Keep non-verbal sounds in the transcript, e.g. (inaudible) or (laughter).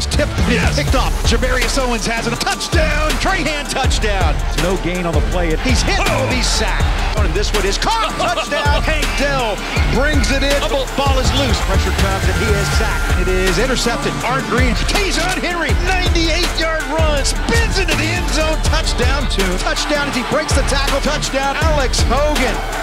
ball's tipped. It's picked off. Javarius Owens has it. Touchdown. Trahan touchdown. No gain on the play. He's hit. Oh, he's sacked. And this one is caught. (laughs) Touchdown. Hank Dell brings it in. Ball is loose. Pressure comes and he is sacked. It is intercepted. Art Green. on Henry. 98-yard run. Spins into the end zone. Touchdown. Two. Touchdown as he breaks the tackle. Touchdown. Alex Hogan.